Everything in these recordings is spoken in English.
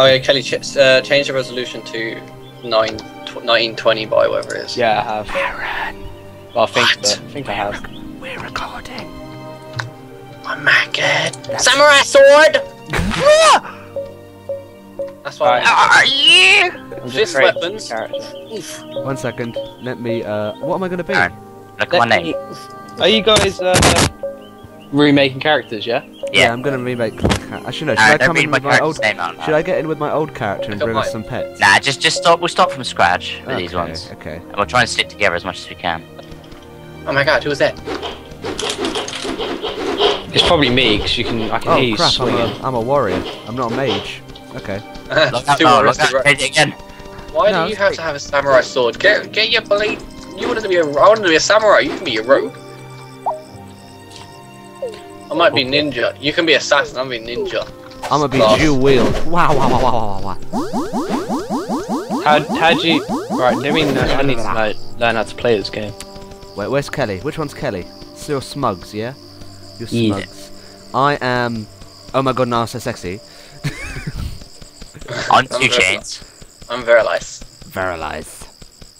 Oh yeah, Kelly, ch- uh, change the resolution to 9, tw- 1920 by whatever it is. Yeah, I have. Aaron, Well, I think what? I think I have. We're recording. My god. Samurai sword! That's why Alright. Are you? I'm This just weapons- a character. I Oof. One second. Let me. Uh, what am I gonna be? Alright. Look at my name. me- Are you guys uh, remaking characters? Yeah. Yeah. I'm gonna remake. my ca- Actually, no. Should Alright, I come read in my with my old? name out Should I get in with my old character and Look at bring us some pets? Nah, just just start. We'll start from scratch with okay, these ones, Okay. and we'll try and stick together as much as we can. Oh my god, who was that? It's probably me because you can. I can oh, hear Oh you crap! I'm a, I'm a warrior. I'm not a mage. Okay. Uh, look out! Two No, warriors look to out! ro- again. Why No, do you have great. to have a samurai sword? Get get your blade. You wanted to be a. I wanted to be a samurai. You can be a rogue. I might be ninja. You can be assassin. I'm be ninja. I'm gonna be Class. dual wield. Wow! Wow! Wow! Wow! Wow! wow. How how do you? Right, let me. Know, I need to know, learn how to play this game. Wait, where's Kelly? Which one's Kelly? So you're Smugs, yeah? You're Yeah. Smugs. I am. Oh my god, now so sexy. On I'm two very- chains. I'm very nice. Verilize.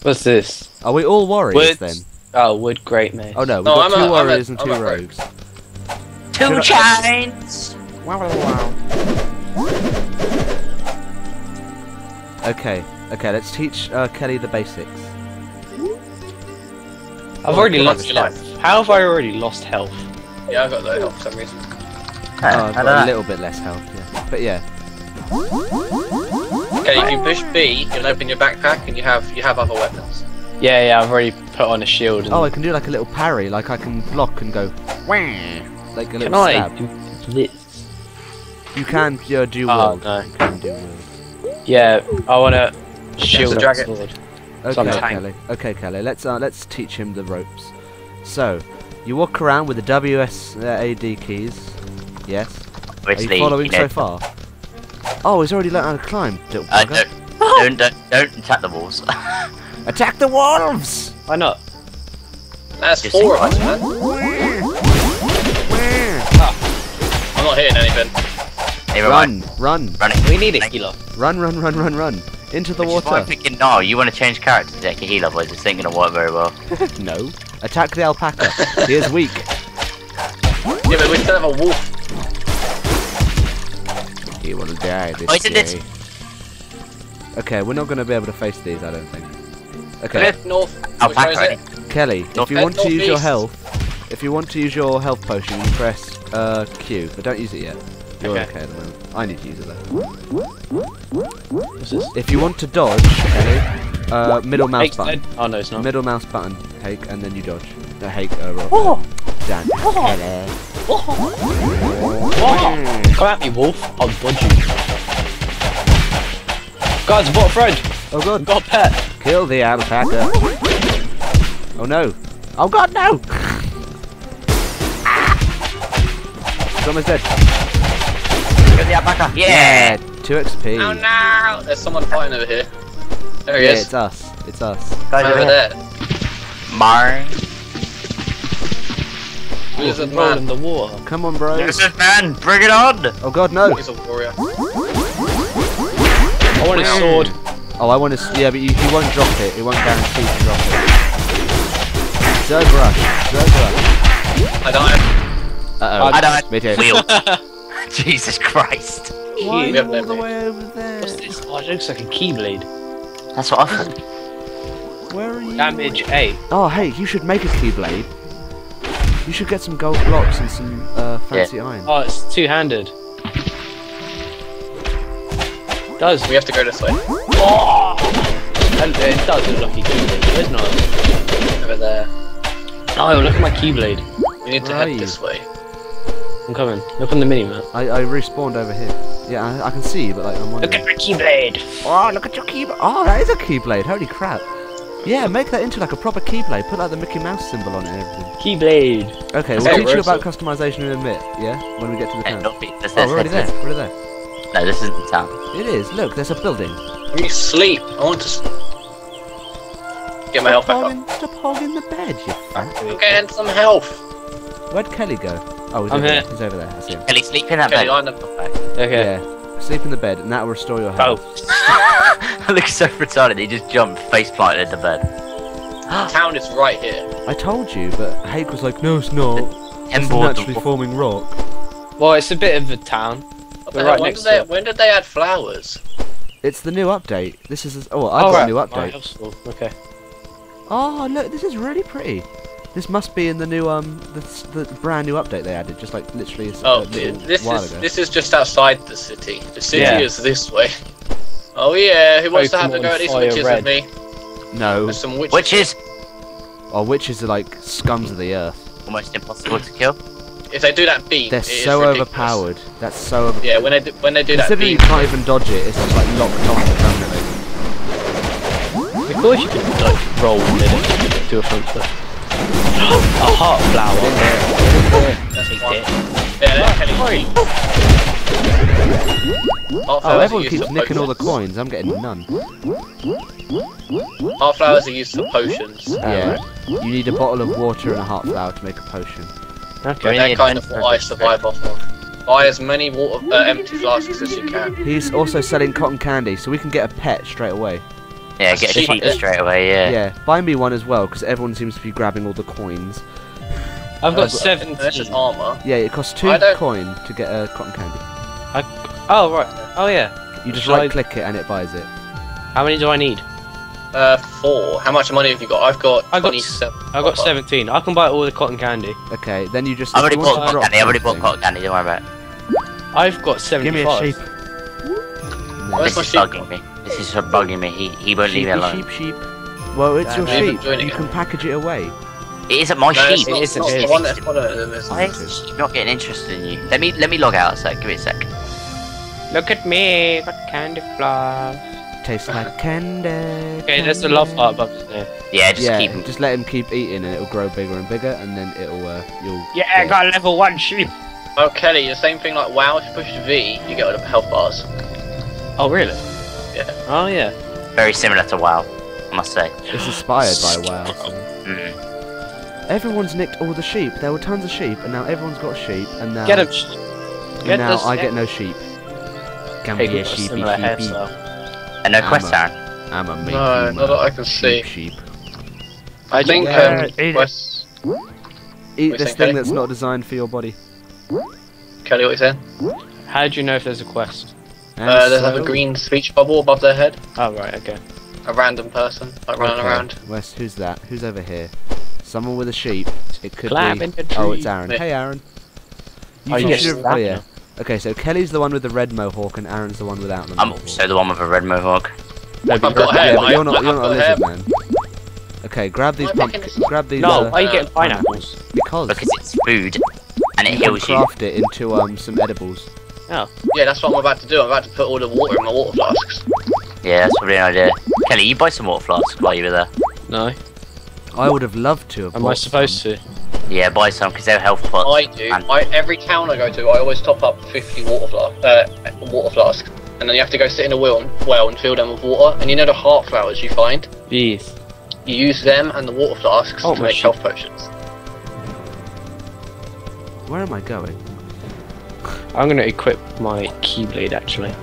What's this? Are we all warriors Wood. then? Oh, wood great mate. Oh no, we've No, got I'm two a- I'm a- warriors and I'm two a rogue. Rogues. Two Should chains. Wow! Wow! Wow! Okay, okay, let's teach uh, Kelly the basics. I've already Oh, lost God. health. How have I already lost health? Yeah, I got low health for some reason. Oh, Uh, I've got a little bit less health, yeah. But yeah. Okay, if you push B, you'll open your backpack and you have you have other weapons. Yeah, yeah, I've already put on a shield. And Oh, I can do like a little parry, like I can block and go. Wah! Like a can little I stab. do this? You can yeah, do Oh wield. no. You can do wield. Yeah, I want to shield so and drag it. sword. Okay, So Kelly. Okay, Kelly. Let's uh, let's teach him the ropes. So, you walk around with the WSAD keys. Yes. Are you following you know, so far? Oh, he's already learned how to climb. Uh, don't, don't, don't, don't attack the walls. Attack the wolves! Why not? That's Just four of not hitting anything. Never mind. Run, run, Running. We need a Thank healer. run, run, run, run, run into the Which is why I'm water. thinking, no, you want to change character to take a healer, otherwise this ain't gonna work very well. No, attack the alpaca. he is weak. Yeah, but we still have a wolf. He will die this Oh, isn't it- Okay, we're not going to be able to face these, I don't think. Okay, Head north. Which way Alpaca, is ready? it? Kelly, if you want to use your health, if you want to use your health potion, you press uh, Q, but don't use it yet. You're okay. Okay. at the moment. I need to use it though. What's this? If you want to dodge, Kelly, uh, middle mouse button. Oh no, it's not. Middle mouse button, Hake, and then you dodge. The Hake, uh, roll. Dan. Kelly. Come at me, wolf. I'll dodge you. Guys, I bought a friend. Oh god, Got a pet. kill the alpaca. Oh no. Oh god, no! Someone's dead. Get the alpaca. Yeah. 2 XP. Oh no! There's someone fighting over here. There he yeah, is. it's us. It's us. Guys, over over there. Mar. Lizard Roll in the water. Come on, bro. Lizard man, bring it on. Oh god, no. He's a warrior. I want a sword. Oh, I want to. Yeah, but you, he won't drop it. He won't guarantee to drop it. Zergrush. Zergrush. I died. Uh oh. I died. Me too. Wheel. Jesus Christ. Why We have all the way over there? What's this? Oh, it looks like a keyblade. That's what I thought. Where are you? Damage 8. Oh, hey, you should make a keyblade. You should get some gold blocks and some uh, fancy iron. Oh, it's two-handed. Does. We have to go this way. Oh! And it does look like a keyblade. There's not. Over there. Oh, look at my keyblade. We need to Where head this way. I'm coming. Look on the mini-map. I, I respawned over here. Yeah, I, I can see you, but like I'm Look at my keyblade. Oh, look at your keyblade. Oh, that is a keyblade. Holy crap. Yeah, make that into like a proper keyblade. Put like the Mickey Mouse symbol on it and everything. Keyblade. Okay, we'll teach you about customization in a minute. yeah? When we get to the Hey, town. don't be. This, Oh, we're already there. We're already there. No, this isn't the town. It is. Look, there's a building. Let me sleep. I want to s- get my health back up. hogging, stop hogging the bed, you fuck. I'm getting some health. Where'd Kelly go? Oh, he's I'm over here. there. He's over there. I see him. Kelly, sleep in that Okay, bed. line up. Okay. Yeah. Sleep in the bed, and that will restore your health. Oh, I look so retarded. He just jumped face planted into bed. Town is right here. I told you, but Hake was like, no, it's not. Ten It's boards naturally of- forming rock. well, it's a bit of a town. What We're right when, next did they, to it. when did they add flowers? It's the new update. This is oh, I oh, got right. a new update. house. Okay. Oh, look, this is really pretty. This must be in the new um the, the brand new update they added, just like literally a, s- Oh, a little this while is ago. this is just outside the city. The city Yeah. is this way. Oh yeah, who wants to have a go at these witches Red. with me? no, There's some witches. Witches oh, witches are like scums of the earth. almost impossible to kill. If they do that beat, They're it is so ridiculous. overpowered. That's so over. Yeah, when they do, when they do that Considering you can't even dodge it, it's just like locked on permanently. Of course you can like roll with it do a front flip. A heart flower. that's Take one. it. Yeah, they're killing Oh, flowers are everyone used keeps for nicking all the potions. coins. I'm getting none. Heart flowers are used for potions. Yeah. You need a bottle of water and a heart flower to make a potion. Okay. Really? They're kind of adventure what I survive off of. Buy as many water, uh, empty flasks as you can. He's also selling cotton candy, so we can get a pet straight away. Yeah, get a Sheep sheep straight away. Yeah. Yeah, buy me one as well, because everyone seems to be grabbing all the coins. I've got Uh, seventeen. This is armor. Yeah, it costs two I coin to get a cotton candy. I... Oh right. Oh yeah. You just Shall right click it and it buys it. How many do I need? Uh, four. How much money have you got? I've got I got 27. I've got seventeen. I can buy all the cotton candy. Okay, then you just. I've already if you want bought cotton candy. I've already bought cotton candy. Don't worry about it. I've got Give seventy-five. me a sheep. Where's This my is sheep bugging me. This is bugging me. He he won't leave me alone. sheep, sheep. Well, it's your Yeah, leave him sheep. You it. can package it away. It isn't my No, it's sheep. not, It it's isn't, not it the is. one that's following them. It's Why is he not getting interested in you? Let me let me log out a sec. Give me a sec. Look at me, got candy floss. Tastes like candy. Okay, there's the love heart above his name. Yeah, just yeah, keep him. just let him keep eating, and it'll grow bigger and bigger, and then it'll uh, you'll. Yeah, I got a level one sheep. Oh, Kelly, the same thing like WoW. If you push V, you get all the health bars. Oh really? Yeah. Oh yeah. Very similar to WoW, I must say. It's inspired by WoW. So. Mm. Everyone's nicked all the sheep. There were tons of sheep, and now everyone's got sheep, and now Get him. and Get now I get no sheep. Can Hey, be we've a got sheepy similar sheepy. And no I'm quest, a- Aaron. I'm a meat No, not that I can sheep, see. sheep. I think Yeah, um, eat it. Wes- Eat this you thing saying, that's not designed for your body. Kelly, what are you saying? How do you know if there's a quest? And Uh, there's like so- a green speech bubble above their head. Oh right, okay. A random person like running Okay, around. Wes, who's that? Who's over here? Someone with a sheep. It could Climb be. in Oh, it's Aaron. Me. Hey, Aaron. You Oh, you should- get should- oh, yeah. Okay, so Kelly's the one with the red mohawk, and Aaron's the one without the mohawk. I'm also the one with a red mohawk. I've got hair. yeah, but you're not. I've You're not a got hair. lizard man. Okay, grab these pumpkins. Grab these. No, uh, why are you getting pineapples? because Because it's food, and it you can heals you. craft it into um some edibles. Yeah, that's what I'm about to do. I'm about to put all the water in my water flasks. Yeah, that's probably an idea. Kelly, you buy some water flasks while you were there. No. I would have loved to have. Am I supposed some. to? Yeah, buy some because they're health pots. I do. And I, every town I go to, I always top up 50 water flask, uh, water flasks, and then you have to go sit in a well, well and fill them with water. And you know the heart flowers you find? Jeez. You use them and the water flasks Oh, to make shit. health potions. Where am I going? I'm gonna equip my keyblade actually.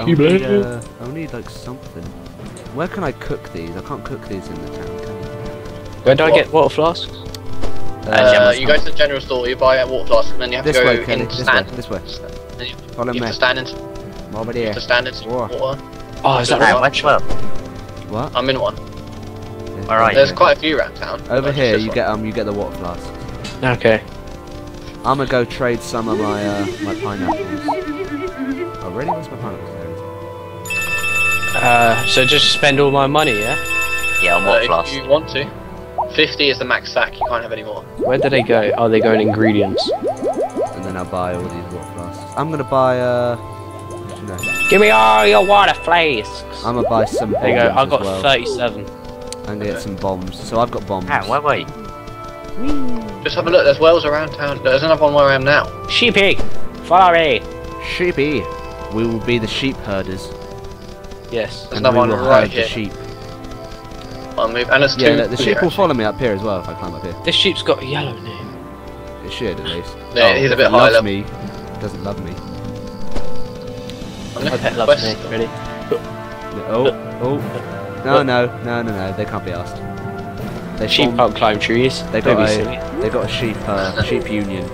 I'll need, uh, I'll need like something. Where can I cook these? I can't cook these in the town. Can Where do I get water flasks? Uh, Uh, you go to the general store, you buy a water flask, and then you have This to go way, Kelly. in This way. This way. Then you, Follow you me. have to stand in, you Over have there. to stand in some water. Oh, is that Right. Aaron, where's well? What? I'm in one. All right. There's quite a few around town. Over here, you one. get um, you get the water flask. Okay. I'm gonna go trade some of my uh, my pineapples. Oh really? Where's my pineapples? There it is. Uh, so just spend all my money, yeah? Yeah, on Uh, water if flasks. you want to. 50 is the max sack, you can't have any more. Where do they go? Oh, they go in ingredients. And then I'll buy all these water flasks. I'm gonna buy uh, no, Give me all your water flasks. I'm gonna buy some bombs There you go. I've got well. 37. I'm gonna get some bombs. So I've got bombs. Aaron, where were you? Just have a look, there's wells around town. There's another one where I am now. Sheepy, follow me. Sheepy. We will be the sheep herders, Yes. There's and another we one will right herd here. the sheep. I'll move. And there's two. Yeah, look, the two sheep will follow me up here as well if I climb up here. This sheep's got a yellow name. It should at least. Yeah, Oh, he's a oh, bit it high loves me. Doesn't love me. I'm My pet loves West- me. Ready? Oh, oh. No, no, no, no, no. They can't be asked. They Sheep form- can't climb trees. They Don't got be a, silly. they got a sheep, uh, sheep union.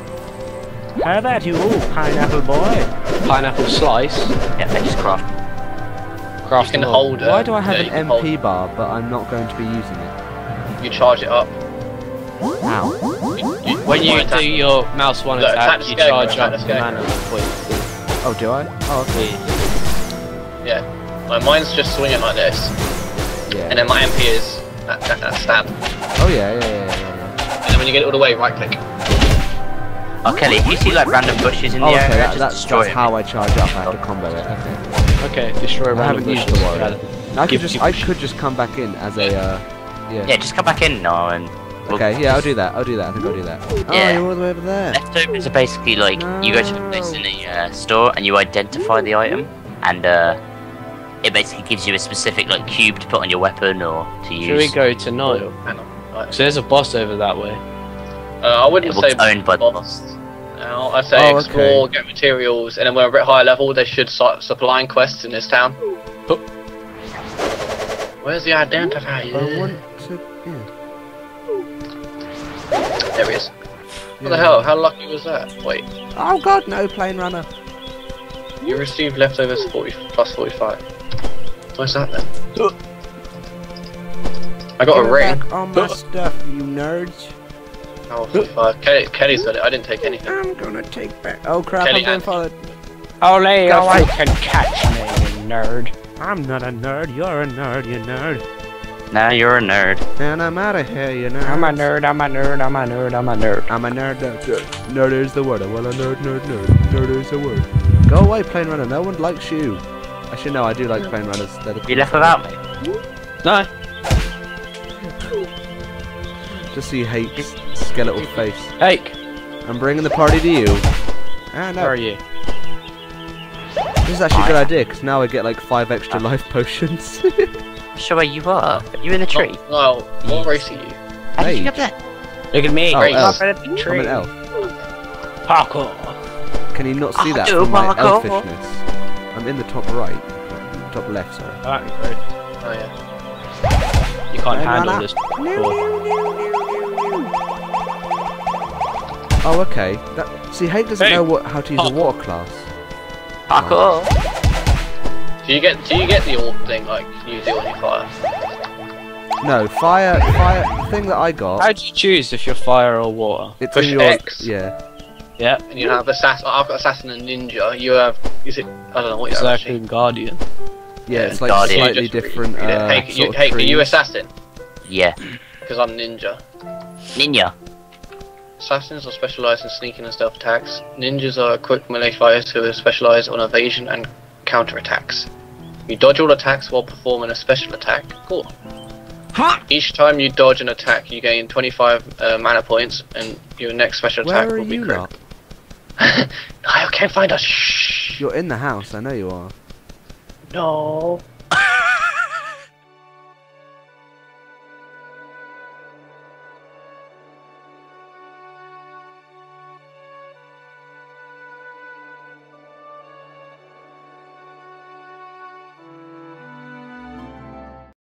How about you, pineapple boy? Pineapple slice. Yeah, they just craft. Craft You can them all. hold. Why uh, do I have yeah, an can MP bar, but I'm not going to be using it? You charge it up. How? You, you, When you one do your mouse one Look, attack, attack you charge attack up the the mana point. Oh, do I? Oh, okay. Yeah. My mine's just swinging like this, Yeah. and then my MP is that, that, that stab. Oh, yeah, yeah, yeah, yeah, yeah. And then when you get it all the way, right click. Oh, Kelly, if you see like random bushes in the Oh, okay, area, that, just that's, destroy that's them. how I charge up. I have to combo it. Okay. Okay, destroy I random haven't used the warrior. I could just, I could just come back in as a, uh, yeah. Yeah, just come back in now and. we'll- Okay, yeah, I'll do that. I'll do that. I think I'll do that. Oh, Yeah. you're all the way over there. Leftovers are basically like you go to a place in the uh, store and you identify the item, and uh, it basically gives you a specific like cube to put on your weapon or to use. Should we go to Niall? Hang on. Right. So there's a boss over that way. Uh, I wouldn't It say was owned by the boss. No, I'd say Oh, explore, get materials, and then when we're a bit higher level, they should start supplying quests in this town. Oh. Where's the identifier? I want to, yeah. There he is. What the hell? How lucky was that? Wait, Oh god, no, plainrunner. you received leftovers 40 plus 45. Where's that then? I got a ring. back on my stuff, you nerds. Oh, 45. Kelly, Kelly's got it. I didn't take anything. I'm gonna take back. Oh crap, Kelly I'm being and- followed. Only Go if you away. can catch me, you nerd. I'm not a nerd, you're a nerd, you nerd. Now you're a nerd. And I'm out of here, you know. I'm a nerd, I'm a nerd, I'm a nerd, I'm a nerd. I'm a nerd. Nerd, nerd. nerd is the word. Well, a nerd, nerd, nerd. Nerd is the word. Go away, plainrunner. No one likes you. Actually, no, I do like plainrunners. They're the You left without me. No. Just so you hate s- skeletal face. Hey, I'm bringing the party to you. Ah, where are you? This is actually a good idea, because now I get like five extra life potions. Show where you are. You in the tree? No, what race are you? How did you Hey. get there? Look at me, Oh, Great. elf. up at the I'm tree. an elf. Parkour. Can you not see Oh, that do from my elfishness? I'm in the top right. Top left, sorry. Alright, right. Oh yeah. You can't Hey, handle Nana. this. Before. Oh, okay. That, see, Hate doesn't Hey. know what how to use a water class. Parkour. Do you get do you get the orb thing like you use it on your fire? No, fire, fire. The thing that I got, How do you choose if you're fire or water? it's push in your X. yeah. Yeah, And you have assassin. I've got assassin and ninja. You have is it? I don't know what you have exactly. actually. Guardian. Yeah, Yeah, it's like Guardian. slightly Just different. read it. Uh, hey, you, sort of hey, are you assassin? Yeah. Because I'm ninja. Ninja. Assassins are specialised in sneaking and stealth attacks. Ninjas are quick melee fighters who are specialised on evasion and counter attacks. You dodge all attacks while performing a special attack. Cool. Huh? Each time you dodge an attack, you gain 25 uh, mana points, and your next special attack Where are will be you crit. not? I can't find us. Shh. You're in the house. I know you are. No.